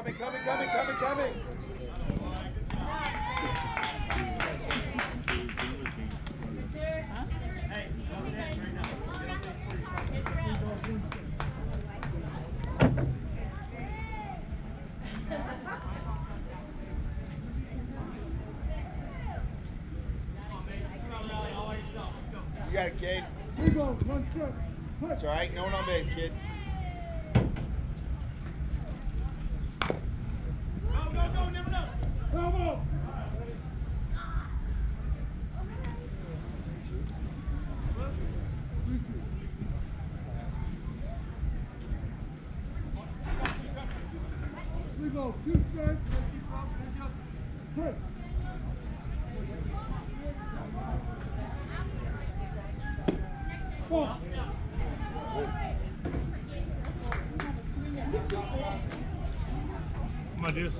Coming, coming, coming, coming, coming. You got it, kid. It's all right. No one on base, kid. Go two strikes. Hit. Four. Amadeus.